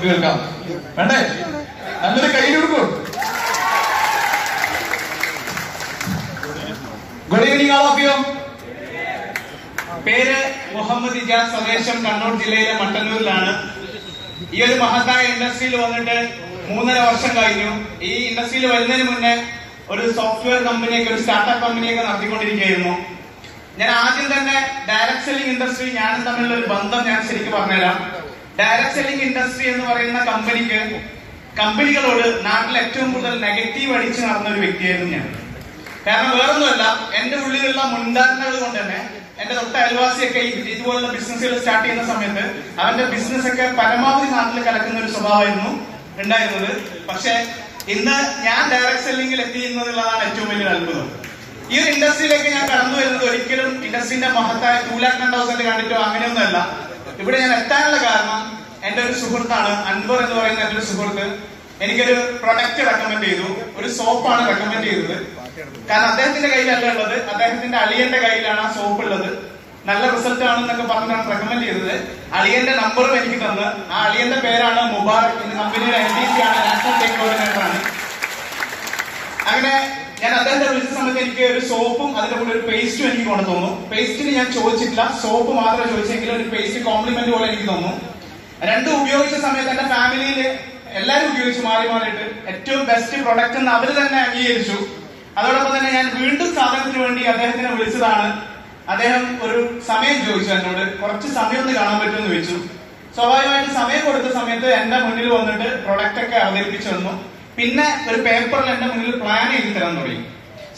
നമുക്ക് കേൾക്കാം. വേണ്ടേ? നല്ലൊരു കയ്യിൽ കൊടുക്കും. Good evening all of you പേര് മുഹമ്മദ് ഇജാസ് സ്വദേശം കണ്ണൂർ ജില്ലയിലെ മട്ടന്നൂരിലാണ്. ഈ ഒരു മഹത്തായ ഇൻഡസ്ട്രിയിൽ വന്നിട്ട് മൂന്നര വർഷം കഴിഞ്ഞു. ഈ ഇൻഡസ്ട്രിയിൽ വരുന്നതിന് മുന്നേ ഒരു സോഫ്റ്റ്വെയർ കമ്പനിയൊക്കെ ഒരു സ്റ്റാർട്ടപ്പ് കമ്പനിയൊക്കെ നടത്തിക്കൊണ്ടിരിക്കുകയായിരുന്നു. ഞാൻ ആദ്യം തന്നെ ഡയറക്ട് സെല്ലിംഗ് ഇൻഡസ്ട്രി ഞാനും തമ്മിലുള്ള ഒരു ബന്ധം ഞാൻ ശരിക്കും പറഞ്ഞുതരാം. ഡയറക്ട് സെല്ലിംഗ് ഇൻഡസ്ട്രി എന്ന് പറയുന്ന കമ്പനിക്ക് കമ്പനികളോട് നാട്ടിൽ ഏറ്റവും കൂടുതൽ നെഗറ്റീവ് അടിച്ച് നടന്ന ഒരു വ്യക്തിയായിരുന്നു ഞാൻ. കാരണം വേറൊന്നുമല്ല എന്റെ ഉള്ളിലുള്ള മുൻധാരണകൾ കൊണ്ട് തന്നെ എന്റെ തൊട്ട അയൽവാസിയൊക്കെ ഇതുപോലുള്ള ബിസിനസ്സുകൾ സ്റ്റാർട്ട് ചെയ്യുന്ന സമയത്ത് അവന്റെ ബിസിനസ് ഒക്കെ പരമാവധി നാട്ടിൽ കലക്കുന്ന ഒരു സ്വഭാവമായിരുന്നു ഉണ്ടായിരുന്നത്. പക്ഷെ ഇന്ന് ഞാൻ ഡയറക്ട് സെല്ലിംഗിൽ എത്തിയെന്നുള്ളതാണ് ഏറ്റവും വലിയൊരു അത്ഭുതം. ഈ ഒരു ഇൻഡസ്ട്രിയിലേക്ക് ഞാൻ കടന്നു വരുന്നത് ഒരിക്കലും ഇൻഡസ്ട്രിന്റെ മഹത്തായ ടൂ ലാക്ക് ടെൻ തൗസൻഡ് കണ്ടിട്ടോ അങ്ങനെയൊന്നുമല്ല. ഇവിടെ ഞാൻ എത്താനുള്ള കാരണം എന്റെ ഒരു സുഹൃത്താണ് അൻവർ എന്ന് പറയുന്ന എന്റെ ഒരു സുഹൃത്ത്. എനിക്കൊരു പ്രൊഡക്റ്റ് റെക്കമെൻഡ് ചെയ്തു. ഒരു സോപ്പാണ് റെക്കമെൻഡ് ചെയ്തത്. കാരണം അദ്ദേഹത്തിന്റെ കയ്യിലല്ല ഉള്ളത്. അദ്ദേഹത്തിന്റെ അളിയന്റെ കയ്യിലാണ് ആ സോപ്പ് ഉള്ളത്. നല്ല റിസൾട്ട് ആണെന്നൊക്കെ പറഞ്ഞാണ് റെക്കമെൻഡ് ചെയ്തത്. അളിയന്റെ നമ്പറും എനിക്ക് തന്ന്. ആ അളിയന്റെ പേരാണ് ഇന്ന് കമ്പനിയുടെ എം ഡി സി ആണ് നാഷണൽ ടേക്ക് കോർഡിനേറ്റർ അങ്ങനെ ഞാൻ അദ്ദേഹത്തെ വിളിച്ച സമയത്ത് എനിക്ക് ഒരു സോപ്പും അതിന്റെ കൂടെ ഒരു പേസ്റ്റും എനിക്ക് കൊണ്ടു തോന്നുന്നു പേസ്റ്റിന് ഞാൻ ചോദിച്ചിട്ടില്ല. സോപ്പ് മാത്രമേ ചോദിച്ചെങ്കിലും ഒരു പേസ്റ്റ് കോംപ്ലിമെന്റ് പോലെ എനിക്ക് തോന്നുന്നു രണ്ടും ഉപയോഗിച്ച സമയത്ത് എന്റെ ഫാമിലിയിൽ എല്ലാവരും ഉപയോഗിച്ച് മാറി മാറിയിട്ട് ഏറ്റവും ബെസ്റ്റ് പ്രൊഡക്റ്റ് എന്ന് അവർ തന്നെ അംഗീകരിച്ചു. അതോടൊപ്പം തന്നെ ഞാൻ വീണ്ടും സാധനത്തിന് വേണ്ടി അദ്ദേഹത്തിനെ വിളിച്ചതാണ്. അദ്ദേഹം ഒരു സമയം ചോദിച്ചു എന്നോട് കുറച്ച് സമയം ഒന്ന് കാണാൻ പറ്റുമെന്ന് ചോദിച്ചു. സ്വാഭാവികമായിട്ട് സമയം കൊടുത്ത സമയത്ത് എന്റെ മുന്നിൽ വന്നിട്ട് പ്രൊഡക്റ്റ് ഒക്കെ അവതരിപ്പിച്ചു തന്നു. പിന്നെ ഒരു പേപ്പറിൽ എന്റെ മുന്നിൽ പ്ലാൻ എഴുതി തരാൻ തുടങ്ങി.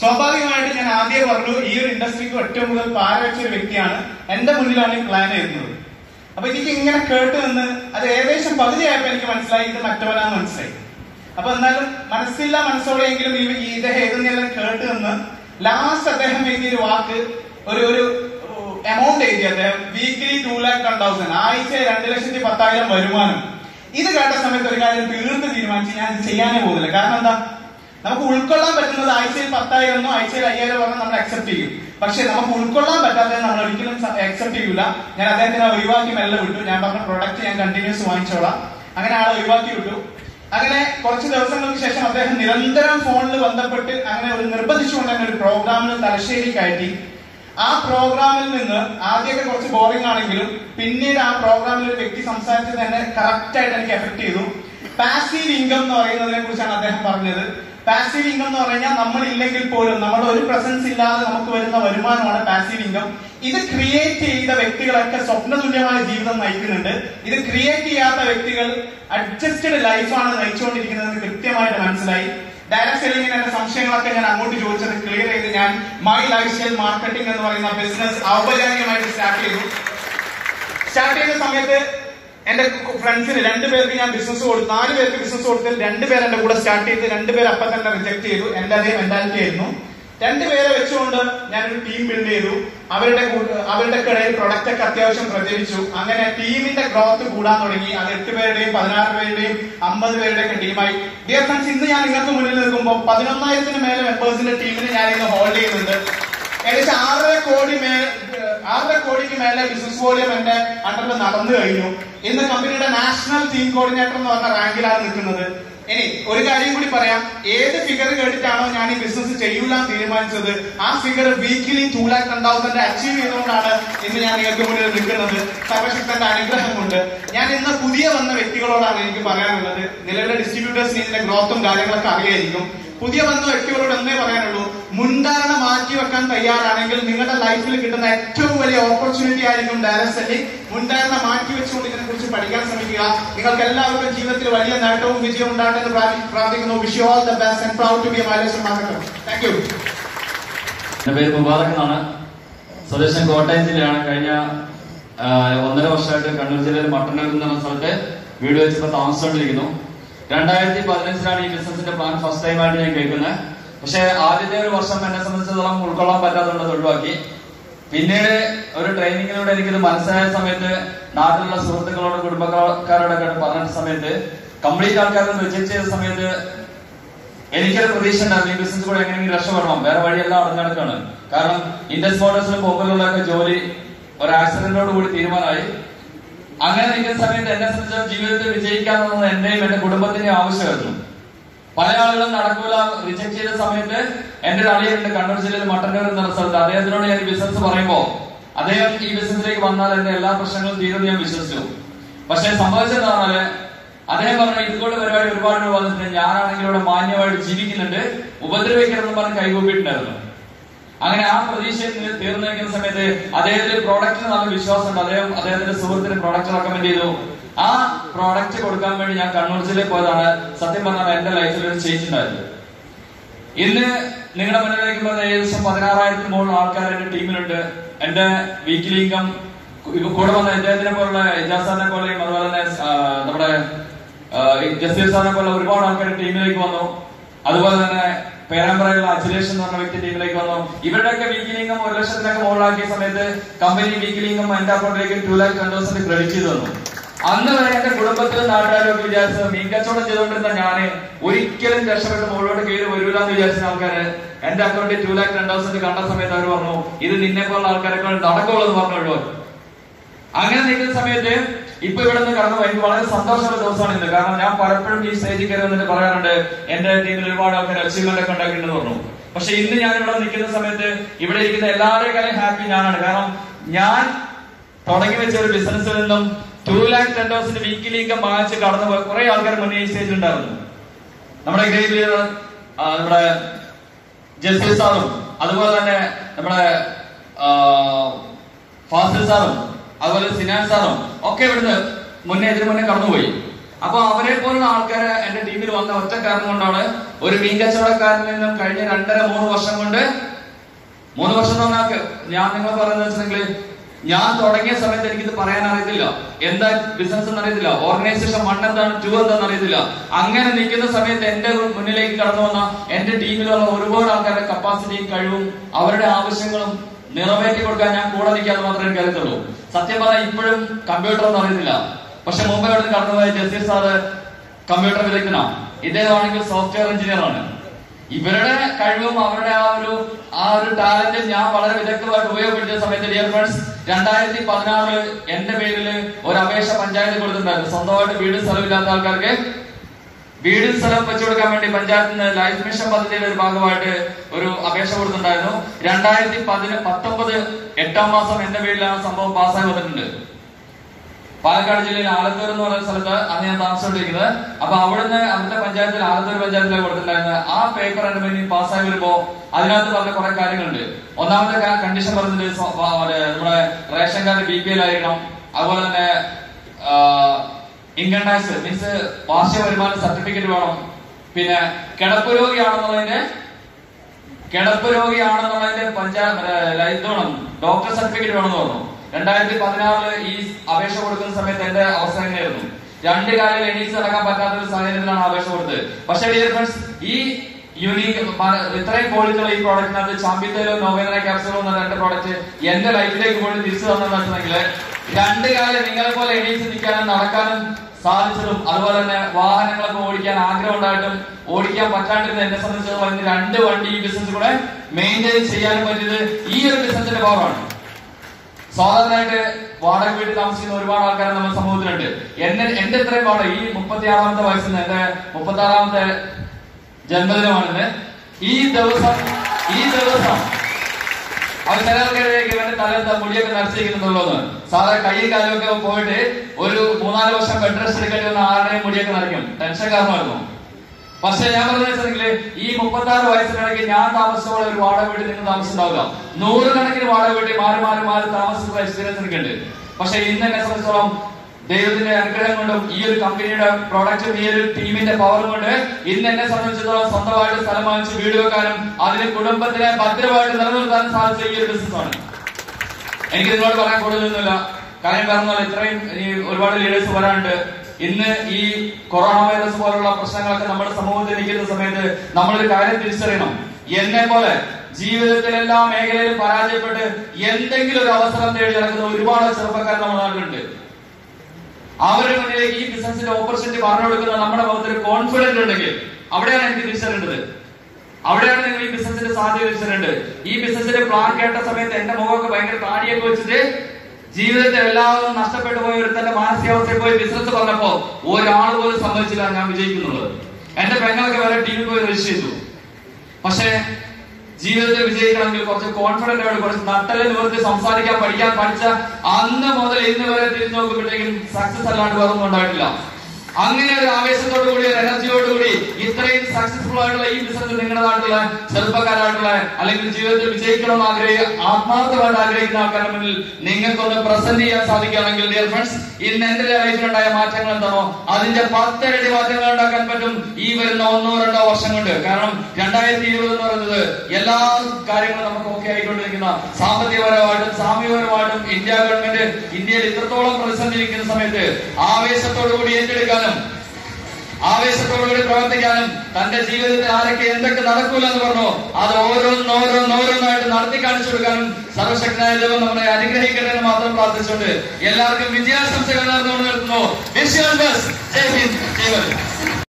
സ്വാഭാവികമായിട്ട് ഞാൻ ആദ്യം പറഞ്ഞു ഈ ഒരു ഇൻഡസ്ട്രിക്ക് ഏറ്റവും കൂടുതൽ പാരവെച്ച ഒരു വ്യക്തിയാണ് എന്റെ മുന്നിലാണ് ഈ പ്ലാൻ എഴുതുന്നത് അപ്പൊ എനിക്ക് ഇങ്ങനെ കേട്ട് നിന്ന് അത് ഏകദേശം പകുതിയായപ്പോ എനിക്ക് മനസ്സിലായി ഇത് മറ്റവനാന്ന് മനസ്സിലായി. അപ്പൊ എന്നാലും മനസ്സില്ല മനസ്സോടെയെങ്കിലും ഈ ഇദ്ദേഹം എഴുതുന്നെല്ലാം കേട്ട് നിന്ന് ലാസ്റ്റ് അദ്ദേഹം എഴുതിയ ഒരു വാക്ക് ഒരു ഒരു എമൗണ്ട് എഴുതി അദ്ദേഹം weekly two lakh ten thousand ആഴ്ച രണ്ട് ലക്ഷത്തി പത്തായിരം വരുമാനം. ഇത് കേട്ട സമയത്ത് ഒരു കാര്യം തീർത്ത് തീരുമാനിച്ച് ഞാൻ ചെയ്യാനേ പോകുന്നില്ല. കാരണം എന്താ? നമുക്ക് ഉൾക്കൊള്ളാൻ പറ്റുന്നത് ആഴ്ചയിൽ പത്തായിരം എന്നോ ആഴ്ചയിൽ അയ്യായിരം പറഞ്ഞാൽ നമ്മൾ അക്സെപ്റ്റ് ചെയ്യും. പക്ഷെ നമുക്ക് ഉൾക്കൊള്ളാൻ പറ്റാത്തത് നമ്മൾ ഒരിക്കലും അക്സെപ്റ്റ് ചെയ്യൂല. ഞാൻ അദ്ദേഹത്തിനെ ഒഴിവാക്കി മെല്ലെ വിട്ടു. ഞാൻ പറഞ്ഞ പ്രൊഡക്റ്റ് ഞാൻ കണ്ടിന്യൂസ് വാങ്ങിച്ചോളാം. അങ്ങനെ ആളെ ഒഴിവാക്കി വിട്ടു. അങ്ങനെ കുറച്ച് ദിവസങ്ങൾക്ക് ശേഷം അദ്ദേഹം നിരന്തരം ഫോണിൽ ബന്ധപ്പെട്ട് അങ്ങനെ ഒരു നിർബന്ധിച്ചുകൊണ്ട് തന്നെ ഒരു പ്രോഗ്രാമിൽ തലശ്ശേരി കയറ്റി. ആ പ്രോഗ്രാമിൽ നിന്ന് ആദ്യമൊക്കെ കുറച്ച് ബോറിംഗ് ആണെങ്കിലും പിന്നീട് ആ പ്രോഗ്രാമിൽ ഒരു വ്യക്തി സംസാരിച്ചത് തന്നെ കറക്റ്റ് ആയിട്ട് എനിക്ക് എഫക്ട് ചെയ്തു. പാസീവ് ഇൻകം എന്ന് പറയുന്നതിനെ കുറിച്ചാണ് അദ്ദേഹം പറഞ്ഞത്. പാസീവ് ഇൻകം എന്ന് പറഞ്ഞാൽ നമ്മൾ ഇല്ലെങ്കിൽ പോലും നമ്മുടെ ഒരു പ്രസൻസ് ഇല്ലാതെ നമുക്ക് വരുന്ന വരുമാനമാണ് പാസീവ് ഇൻകം ഇത് ക്രിയേറ്റ് ചെയ്ത വ്യക്തികളൊക്കെ സ്വപ്ന തുല്യമായ ജീവിതം നയിക്കുന്നുണ്ട്. ഇത് ക്രിയേറ്റ് ചെയ്യാത്ത വ്യക്തികൾ അഡ്ജസ്റ്റഡ് ലൈഫാണ് നയിച്ചുകൊണ്ടിരിക്കുന്നത് കൃത്യമായിട്ട് മനസ്സിലായി. ഡയറക്ട് സെല്ലിങ്ങിന് എന്റെ സംശയങ്ങളൊക്കെ ഞാൻ അങ്ങോട്ട് ചോദിച്ചത് ക്ലിയർ ചെയ്ത് ഞാൻ മൈ ലൈഫ് സ്റ്റൈൽ മാർക്കറ്റിംഗ് എന്ന് പറയുന്ന ബിസിനസ് ഔപചാരികമായിട്ട് സ്റ്റാർട്ട് ചെയ്തു. സ്റ്റാർട്ട് ചെയ്യുന്ന സമയത്ത് എന്റെ ഫ്രണ്ട്സിന് രണ്ടു പേർക്ക് ഞാൻ ബിസിനസ് കൊടുത്തു നാല് പേർക്ക് ബിസിനസ് കൊടുത്തതിൽ രണ്ടുപേർ എന്റെ കൂടെ സ്റ്റാർട്ട് ചെയ്ത് രണ്ടുപേർ അപ്പം തന്നെ റിജക്ട് ചെയ്തു. എന്റെ അതേ മെന്റാലിറ്റി ആയിരുന്നു. രണ്ടുപേരെ വെച്ചുകൊണ്ട് ഞാനൊരു ടീം ബിൽഡ് ചെയ്തു. അവരുടെ അവരുടെ കടയിൽ പ്രൊഡക്റ്റ് ഒക്കെ അത്യാവശ്യം പ്രചരിച്ചു. അങ്ങനെ ടീമിന്റെ ഗ്രോത്ത് കൂടാൻ തുടങ്ങി. അത് എട്ട് പേരുടെയും പതിനാറ് പേരുടെയും അമ്പത് പേരുടെയും ഒക്കെ ടീമായി ഡിയർ ഫ്രണ്ട്സ് ഇന്ന് ഞാൻ നിങ്ങൾക്ക് മുന്നിൽ നിൽക്കുമ്പോൾ പതിനൊന്നായിരത്തിന് മേലെ മെമ്പേഴ്സിന്റെ ടീമിനെ ഞാൻ ഇന്ന് ഹോൾഡ് ചെയ്യുന്നുണ്ട്. ഏകദേശം ആറര കോടി മേ ആറര കോടിക്ക് മേലെ ബിസിനസ് വോളിയം എന്റെ അണ്ടറിൽ നടന്നു കഴിഞ്ഞു. ഇന്ന് കമ്പനിയുടെ നാഷണൽ ടീം കോർഡിനേറ്റർ എന്ന് പറഞ്ഞ റാങ്കിലാണ് നിൽക്കുന്നത്. ഇനി ഒരു കാര്യം കൂടി പറയാം. ഏത് ഫിഗർ കേട്ടിട്ടാണോ ഞാൻ ഈ ബിസിനസ് ചെയ്യൂല തീരുമാനിച്ചത്? ആ figure weekly two lakh ten thousand achieve ചെയ്തുകൊണ്ടാണ് ഇന്ന് ഞാൻ നിങ്ങൾക്ക് മുന്നിൽ നിൽക്കുന്നത്. സർവശക്തന്റെ അനുഗ്രഹം കൊണ്ട്. ഞാൻ ഇന്ന് പുതിയ വന്ന വ്യക്തികളോടാണ് എനിക്ക് പറയാനുള്ളത്. നിലവിലെ ഡിസ്ട്രിബ്യൂട്ടേഴ്സിന് ഇതിന്റെ ഗ്രോത്തും കാര്യങ്ങളൊക്കെ അറിയായിരിക്കും. പുതിയ വന്ന വ്യക്തികളോട് എന്നേ പറയാനുള്ളൂ മുൻധാരണ മാറ്റി വെക്കാൻ തയ്യാറാണെങ്കിൽ നിങ്ങളുടെ ലൈഫിൽ കിട്ടുന്ന ഏറ്റവും വലിയ ഓപ്പർച്യൂണിറ്റി ആയിരിക്കും ഡയറക്ട് സെല്ലിംഗ് മുൻധാരണ മാറ്റി വെച്ചുകൊണ്ട് ഇതിനെ കുറിച്ച് പഠിക്കാൻ ശ്രമിക്കുക. നിങ്ങൾക്ക് എല്ലാവർക്കും ജീവിതത്തിൽ വലിയ നേട്ടവും വിജയവും ഉണ്ടാകട്ടെ പ്രാർത്ഥിക്കുന്നു. Wish all the best and proud to be എന്റെ പേര് മുബാറക് സ്വദേശം കോട്ടയം ജില്ലയാണ്. കഴിഞ്ഞ ഒന്നര വർഷമായിട്ട് കണ്ണൂർ ജില്ലയിൽ മട്ടന്നൂർ എന്ന സ്ഥലത്ത് വീട് വെച്ചിട്ട് താമസിച്ചുകൊണ്ടിരിക്കുന്നു. രണ്ടായിരത്തി പതിനഞ്ചിലാണ് ഈ ബിസിനസിന്റെ പ്ലാൻ ഫസ്റ്റ് ടൈം ആയിട്ട് ഞാൻ കേൾക്കുന്നത്. പക്ഷെ ആദ്യത്തെ ഒരു വർഷം എന്നെ സംബന്ധിച്ചിടത്തോളം ഉൾക്കൊള്ളാൻ പറ്റാത്തതുകൊണ്ട് ഒഴിവാക്കി. പിന്നീട് ഒരു ട്രെയിനിങ്ങിലൂടെ എനിക്കിത് മനസ്സിലായ സമയത്ത് നാട്ടിലുള്ള സുഹൃത്തുക്കളോട് കുടുംബക്കാരോടൊക്കെ പറഞ്ഞ സമയത്ത് കംപ്ലീറ്റ് ആൾക്കാരും റിജക്ട് ചെയ്ത സമയത്ത് എനിക്കൊരു പ്രതീക്ഷ ഉണ്ടായിരുന്നു ഈ ബിസിനസ് കൂടെ എങ്ങനെയെങ്കിലും രക്ഷപ്പെടണം വേറെ വഴിയെല്ലാം അടഞ്ഞെടുക്കാണ് കാരണം ഇൻഡസ് മോട്ടോഴ്സിലും പോപ്പറിലൊക്കെ ജോലി ഒരു ആക്സിഡന്റോട് കൂടി തീരുമാനമായി. അങ്ങനെ നിൽക്കുന്ന സമയത്ത് എന്നെ സംബന്ധിച്ച ജീവിതത്തിൽ വിജയിക്കാമെന്നത് എന്റെയും എന്റെ കുടുംബത്തിന്റെയും ആവശ്യമായിരുന്നു. പല ആളുകളും നടക്കൂല റിജക്ട് ചെയ്ത സമയത്ത് എന്റെ ഒരു അളിയുണ്ട് കണ്ണൂർ ജില്ലയിൽ മട്ടന്നൂർ എന്ന സ്ഥലത്ത് അദ്ദേഹത്തിനോട് ഞാൻ ബിസിനസ് പറയുമ്പോൾ അദ്ദേഹം ഈ ബിസിനസ്സിലേക്ക് വന്നാൽ എന്റെ എല്ലാ പ്രശ്നങ്ങളും തീരുന്നു ഞാൻ വിശ്വസിച്ചു. പക്ഷെ സംഭവിച്ചതാണെ അദ്ദേഹം പറഞ്ഞ ഇതുകൊണ്ട് പരിപാടി ഒരുപാട് രൂപ വന്നിട്ട് ഞാനാണെങ്കിൽ ഇവിടെ മാന്യമായിട്ട് ജീവിക്കുന്നുണ്ട്. ഉപദ്രവിക്കണമെന്ന് പറഞ്ഞ് കൈകൂപ്പിയിട്ടുണ്ടായിരുന്നു. അങ്ങനെ ആ പ്രതീക്ഷയിൽ നിന്ന് തീർന്നു വയ്ക്കുന്ന സമയത്ത് അദ്ദേഹത്തിന്റെ പ്രോഡക്റ്റിന് നല്ല വിശ്വാസമുണ്ട്. അദ്ദേഹം അദ്ദേഹത്തിന്റെ സുഹൃത്തിന് പ്രോഡക്റ്റ് റെക്കമെൻഡ് ചെയ്തു. ആ പ്രോഡക്റ്റ് കൊടുക്കാൻ വേണ്ടി ഞാൻ കണ്ണൂർ ജില്ലയിൽ പോയതാണ്. സത്യം പറഞ്ഞാൽ എന്റെ ലൈഫിൽ ഒരു ചേഞ്ച് ഇന്ന് നിങ്ങളുടെ മുന്നിലേക്ക് പറഞ്ഞ ഏകദേശം പതിനാറായിരത്തിന് മുകളിൽ ആൾക്കാർ എന്റെ ടീമിലുണ്ട് എന്റെ വീക്കിലി ഇൻകം കൂടെ വന്ന ഇദ്ദേഹത്തിനെ പോലുള്ള ഇജാസ് സാറിനെ പോലെയും അതുപോലെ തന്നെ നമ്മുടെ ജസ്റ്റിസ് സാറിനെ പോലെ ഒരുപാട് ആൾക്കാർ ടീമിലേക്ക് വന്നു. അതുപോലെ തന്നെ പേരാമ്പ്രയിലുള്ള അഖിലേഷ് എന്ന് പറഞ്ഞ വ്യക്തി ടീമിലേക്ക് വന്നു. ഇവരുടെയൊക്കെ വീക്കിലി ഇൻകം ഒരു ലക്ഷത്തിനൊക്കെ മുകളിലാക്കിയ സമയത്ത് കമ്പനി വീക്കിലി ഇൻകം എന്റെ അക്കൗണ്ടിലേക്ക് two lakh ten thousand credit ചെയ്തു തന്നു. അന്ന് വരെ എന്റെ കുടുംബത്തിലും നാട്ടുകാരും ഒക്കെ വിചാരിച്ചത് മീൻ കച്ചവടം ചെയ്തുകൊണ്ടിരുന്ന ഞാൻ ഒരിക്കലും രക്ഷപ്പെട്ട് മുകളിലോട്ട് കയറി വരൂല എന്ന് വിചാരിച്ച ആൾക്കാര് എന്റെ അക്കൗണ്ടിൽ ടു ലാക്ക് ടെൻ തൗസൻഡ് കണ്ട സമയത്ത് അവർ പറഞ്ഞു ഇത് നിന്നെ പോലുള്ള ആൾക്കാരൊക്കെ നടക്കുള്ളൂ എന്ന് പറഞ്ഞു അങ്ങനെ നിൽക്കുന്ന സമയത്ത് ഇപ്പൊ ഇവിടെ നിന്ന് കടന്നു എനിക്ക് വളരെ സന്തോഷമുള്ള ദിവസമാണ് ഇന്ന് കാരണം ഞാൻ പലപ്പോഴും ഈ സ്റ്റേജിൽ കയറി വന്നിട്ട് പറയാറുണ്ട് എന്റെ ടീമിൽ ഒരുപാട് ആൾക്കാർ അച്ചീവ്മെന്റ് ഒക്കെ ഉണ്ടാക്കിയിട്ടുണ്ടെന്ന് പറഞ്ഞു. പക്ഷെ ഇന്ന് ഞാൻ ഇവിടെ നിൽക്കുന്ന സമയത്ത് ഇവിടെ ഇരിക്കുന്ന എല്ലാവരെക്കാളും ഹാപ്പി ഞാനാണ്. കാരണം ഞാൻ തുടങ്ങി വെച്ച ഒരു ബിസിനസ്സിൽ നിന്നും two lakh ten thousand weekly income വാങ്ങിച്ച് കടന്നു പോയ കുറെ ആൾക്കാർ മുന്നേ ഈ സ്റ്റേജിൽ ഉണ്ടായിരുന്നു. നമ്മുടെ ഗ്രേറ്റ് ലീഡർ നമ്മുടെ ജസ്റ്റിസ് സാറും അതുപോലെ തന്നെ നമ്മുടെ ഫാസിൽ സാറും അതുപോലെ സിനാൻ സാറും ഒക്കെ ഇവിടുന്ന് മുന്നേ ഇതിനു മുന്നേ കടന്നുപോയി. അപ്പൊ അവരെ പോലുള്ള ആൾക്കാര് എന്റെ ടീമിൽ വന്ന ഒറ്റ കാരണം കൊണ്ടാണ് ഒരു മീൻ കച്ചവടക്കാരനിൽ നിന്നും കഴിഞ്ഞ രണ്ടര മൂന്ന് വർഷം കൊണ്ട് മൂന്ന് വർഷം തന്നാൽ ഞാൻ നിങ്ങൾ പറയുന്നത് വെച്ചിട്ടുണ്ടെങ്കിൽ ഞാൻ തുടങ്ങിയ സമയത്ത് എനിക്കിത് പറയാൻ അറിയത്തില്ല. എന്താ ബിസിനസ് എന്ന് അറിയത്തില്ല. ഓർഗനൈസേഷൻ വൺ എന്താണ് ടു എന്താണെന്ന് അറിയത്തില്ല. അങ്ങനെ നിൽക്കുന്ന സമയത്ത് എന്റെ മുന്നിലേക്ക് കടന്നു വന്ന എന്റെ ടീമിലുള്ള ഒരുപാട് ആൾക്കാരുടെ കപ്പാസിറ്റിയും കഴിവും അവരുടെ ആവശ്യങ്ങളും നിറവേറ്റി കൊടുക്കാൻ ഞാൻ കൂടെ നിൽക്കാതെ മാത്രമേ അറിയത്തുള്ളൂ സത്യം പറഞ്ഞാൽ ഇപ്പോഴും കമ്പ്യൂട്ടർ ഒന്നും അറിയത്തില്ല. പക്ഷെ മുമ്പ് അവിടെ കടന്നതായ ജസ്റ്റിസ് സാറ് കമ്പ്യൂട്ടർ വിദഗ്ധനാണ് ഇദ്ദേഹമാണെങ്കിൽ സോഫ്റ്റ്വെയർ എഞ്ചിനീയർ ആണ്. ഇവരുടെ കഴിവും അവരുടെ ആ ഒരു ആ ഒരു ടാലന്റ് ഞാൻ വളരെ വിദഗ്ധമായിട്ട് ഉപയോഗപ്പെടുത്തിയ സമയത്ത് ഡിയർ ഫ്രണ്ട്സ് രണ്ടായിരത്തി പതിനാറിൽ എന്റെ പേരിൽ ഒരു അപേക്ഷ പഞ്ചായത്ത് കൊടുത്തിട്ടുണ്ടായിരുന്നു. സ്വന്തമായിട്ട് വീട് സ്ഥലമില്ലാത്ത ആൾക്കാർക്ക് വീട് സ്ഥലവും വെച്ചു കൊടുക്കാൻ വേണ്ടി പഞ്ചായത്തിൽ നിന്ന് ലൈഫ് മിഷൻ പദ്ധതിയുടെ ഒരു ഭാഗമായിട്ട് ഒരു അപേക്ഷ കൊടുത്തിട്ടുണ്ടായിരുന്നു. രണ്ടായിരത്തി പതിന പത്തൊമ്പത് എട്ടാം മാസം എന്റെ പേരിൽ ആ സംഭവം പാസ്സായി വന്നിട്ടുണ്ട്. പാലക്കാട് ജില്ലയിൽ ആലത്തൂർ എന്ന് പറയുന്ന സ്ഥലത്ത് അന്ന് ഞാൻ താമസിച്ചുകൊണ്ടിരിക്കുന്നത്. അപ്പൊ അവിടുന്ന് അന്നത്തെ പഞ്ചായത്തിൽ ആലത്തൂർ പഞ്ചായത്തിലെ കൊടുത്തിട്ടുണ്ടായിരുന്നത് ആ പേപ്പർ എന്റെ മുന്നിൽ പാസ്സായി വരുമ്പോ അതിനകത്ത് പറഞ്ഞ കുറെ കാര്യങ്ങളുണ്ട്. ഒന്നാമത്തെ കണ്ടീഷൻ മറ്റേ നമ്മുടെ ration card B P L ആയിരിക്കണം. അതുപോലെ തന്നെ ഇൻകം ടാക്സ് മീൻസ് വാർഷിക വരുമാന സർട്ടിഫിക്കറ്റ് വേണം. പിന്നെ കിടപ്പ് രോഗിയാണെന്നുള്ളതിന്റെ കിടപ്പ് രോഗിയാണെന്നുള്ളതിന്റെ പഞ്ചായത്ത് വേണം ഡോക്ടർ സർട്ടിഫിക്കറ്റ് വേണമെന്ന് പറഞ്ഞു. രണ്ടായിരത്തി പതിനാറിൽ ഈ അപേക്ഷ കൊടുക്കുന്ന സമയത്ത് എന്റെ അവസ്ഥ എങ്ങനെയായിരുന്നു? രണ്ട് കാര്യങ്ങൾ എണീച്ച് നടക്കാൻ പറ്റാത്ത ഒരു സാഹചര്യത്തിലാണ് അപേക്ഷ കൊടുത്തത്. പക്ഷേ ഡിയർ ഫ്രണ്ട്സ് ഈ യുണീക്ക് ഇത്രയും ക്വാളിറ്റിയുള്ള ഈ പ്രോഡക്റ്റിനകത്ത് ചാമ്പിത്തലോ നോവേദന ക്യാപ്സലോ എന്ന രണ്ട് പ്രോഡക്റ്റ് എന്റെ ലൈഫിലേക്ക് പോയി തിരിച്ചു തന്നെന്ന് വെച്ചിട്ടുണ്ടെങ്കിൽ രണ്ട് കാലം നിങ്ങളെ പോലെ എണീച്ച് നിൽക്കാനും നടക്കാനും സാധിച്ചതും അതുപോലെ തന്നെ വാഹനങ്ങളൊക്കെ ഓടിക്കാൻ ആഗ്രഹം ഉണ്ടായിട്ടും ഓടിക്കാൻ പറ്റാണ്ടിരുന്ന എന്നെ സംബന്ധിച്ച് രണ്ട് വണ്ടി ഈ ബിസിനസ് കൂടെ മെയിന്റെയിൻ ചെയ്യാൻ പറ്റിയത് ഈ ഒരു ബിസിനസിന്റെ ഭാഗമാണ് സാധാരണയായിട്ട് വാടക വീട്ടിൽ താമസിക്കുന്ന ഒരുപാട് ആൾക്കാർ നമ്മുടെ സമൂഹത്തിലുണ്ട്. എന്നെ എന്റെ ഇത്രയും വാടക ഈ മുപ്പത്തി ആറാമത്തെ വയസ്സിൽ എന്റെ മുപ്പത്തി ആറാമത്തെ ജന്മദിനമാണിന്ന്. ഈ ദിവസം ഈ ദിവസം അവർ ചില വേണ്ടി ഇവന്റെ മുടിയൊക്കെ നരച്ചിരിക്കുന്നുള്ളൂന്ന് സാധാരണ കൈ കാലൊക്കെ പോയിട്ട് ഒരു മൂന്നാൽ വർഷം ബെഡ് റെസ്റ്റ് എടുക്കേണ്ടി വന്ന ആരുടെയും മുടിയൊക്കെ നരയ്ക്കും. ടെൻഷൻ കാരണമായിരുന്നു. പക്ഷെ ഞാൻ പറഞ്ഞു വെച്ചിട്ടുണ്ടെങ്കിൽ ഈ മുപ്പത്തി ആറ് വയസ്സിനിടയ്ക്ക് ഞാൻ താമസിച്ചോളം ഒരു വാടക വീട്ടിൽ നിങ്ങൾ താമസിച്ചിട്ടുണ്ടാവുക നൂറുകണക്കിന് വാടക വീട്ടിൽ മാറി മാറി മാറി താമസിച്ചുള്ള എക്സ്പീരിയൻസ് എനിക്കുണ്ട്. പക്ഷെ ഇന്ന് എന്നെ സംബന്ധിച്ചോളം ദൈവത്തിന്റെ അനുഗ്രഹം കൊണ്ടും ഈ ഒരു കമ്പനിയുടെ പ്രൊഡക്റ്റും ഈ ഒരു ടീമിന്റെ പവറും കൊണ്ട് ഇന്ന് എന്നെ സംബന്ധിച്ചിടത്തോളം സ്വന്തമായിട്ട് സ്ഥലം വാങ്ങിച്ച് വീട് വെക്കാനും അതിന് കുടുംബത്തിനെ ഭദ്രമായിട്ട് നിലനിർത്താനും സാധിച്ച ഈ ഒരു ബിസിനസ്സാണ് എനിക്ക് നിങ്ങളോട് പറയാൻ കൂടുതലൊന്നുമില്ല. കാര്യം പറഞ്ഞാൽ ഇത്രയും ഒരുപാട് ലീഡേഴ്സ് വരാനുണ്ട്. ഇന്ന് ഈ കൊറോണ വൈറസ് പോലുള്ള പ്രശ്നങ്ങളൊക്കെ നമ്മുടെ സമൂഹത്തിൽ ഇരിക്കുന്ന സമയത്ത് നമ്മളൊരു കാര്യം തിരിച്ചറിയണം. എന്നെ പോലെ ജീവിതത്തിൽ എല്ലാ മേഖലയിലും പരാജയപ്പെട്ട് എന്തെങ്കിലും ഒരു അവസരം തേടി നടക്കുന്ന ഒരുപാട് ചെറുപ്പക്കാർ നമ്മുടെ നാട്ടിലുണ്ട്. അവരുടെ മുന്നിലേക്ക് ഈ ബിസിനസിന്റെ ഓപ്പർച്യൂണിറ്റി പറഞ്ഞു കൊടുക്കുന്ന നമ്മുടെ മുഖത്ത് കോൺഫിഡന്റ് ഉണ്ടെങ്കിൽ അവിടെയാണ് എനിക്ക് തിരിച്ചറിയേണ്ടത്. അവിടെയാണ് നിങ്ങൾ ഈ ബിസിനസിന്റെ സാധ്യത തിരിച്ചറിയേണ്ടത്. ഈ ബിസിനസിന്റെ പ്ലാൻ കേട്ട സമയത്ത് എന്റെ മുഖമൊക്കെ ഭയങ്കര താടിയൊക്കെ വെച്ചിട്ട് ജീവിതത്തെ എല്ലാവരും നഷ്ടപ്പെട്ടു പോയി ഒരു തന്റെ മാനസികാവസ്ഥയിൽ പോയി ബിസിനസ് പറഞ്ഞപ്പോ ഒരാൾ പോലും സംഭവിച്ചില്ല ഞാൻ വിജയിക്കുന്നുള്ളത്. എന്റെ പെങ്ങളൊക്കെ വരെ ടീമിൽ പോയി രജിസ്റ്റർ ചെയ്തു. പക്ഷേ ജീവിതത്തിൽ വിജയിക്കണമെങ്കിൽ കുറച്ച് കോൺഫിഡന്റ് ആയിട്ട് കുറച്ച് നട്ടൽ നിവർത്തി സംസാരിക്കാൻ പഠിക്കാൻ പഠിച്ച അന്ന് മുതൽ ഇന്ന് വരെ തിരിഞ്ഞു നോക്കുമ്പോഴത്തേക്കും സക്സസ് അല്ലാണ്ട് വേറൊന്നും ഉണ്ടായിട്ടില്ല. അങ്ങനെ ഒരു ആവേശത്തോടു കൂടി ഒരു എനർജിയോടുകൂടി ഇത്രയും സക്സസ്ഫുൾ ആയിട്ടുള്ള ഈ ബിസിനസ് നിങ്ങളുടെ നാട്ടിലെ ചെറുപ്പക്കാരായിട്ടുള്ള അല്ലെങ്കിൽ ജീവിതത്തിൽ വിജയിക്കണം ആഗ്രഹ ആത്മാർത്ഥമായിട്ട് ആഗ്രഹിക്കുന്ന ആൾക്കാരുടെ മുന്നിൽ നിങ്ങൾക്കൊന്ന് പ്രസന്റ് ചെയ്യാൻ സാധിക്കുകയാണെങ്കിൽ ഡിയർ ഫ്രണ്ട്സ് ഇന്ന് എന്റെ ലൈഫിലുണ്ടായ മാറ്റങ്ങൾ എന്താണോ അതിന്റെ പത്തിരട്ടി മാറ്റങ്ങൾ ഉണ്ടാക്കാൻ പറ്റും ഈ വരുന്ന ഒന്നോ രണ്ടോ വർഷം കൊണ്ട്. കാരണം രണ്ടായിരത്തി ഇരുപത് എന്ന് പറയുന്നത് എല്ലാ കാര്യങ്ങളും നമുക്ക് ഓക്കെ ആയിക്കൊണ്ടിരിക്കുന്ന സാമ്പത്തികപരമായിട്ടും സാമൂഹികപരമായിട്ടും ഇന്ത്യ ഗവൺമെന്റ് ഇന്ത്യയിൽ ഇത്രത്തോളം പ്രതിസന്ധി ഇരിക്കുന്ന സമയത്ത് ആവേശത്തോടു കൂടി ഏറ്റെടുക്കാനും ആവേശത്തോടുകൂടി പ്രവർത്തിക്കാനും തന്റെ ജീവിതത്തിൽ ആരൊക്കെ എന്തൊക്കെ നടക്കൂല എന്ന് പറഞ്ഞു അത് ഓരോന്നോരോന്നോരോന്നായിട്ട് നടത്തി കാണിച്ചു കൊടുക്കാനും സർവശക്തനായ ദൈവം നമ്മളെ അനുഗ്രഹിക്കട്ടെ എന്ന് മാത്രം പ്രാർത്ഥിച്ചുകൊണ്ട് എല്ലാവർക്കും വിജയാശംസകൾ നേർന്നുകൊണ്ട് നിർത്തുന്നു.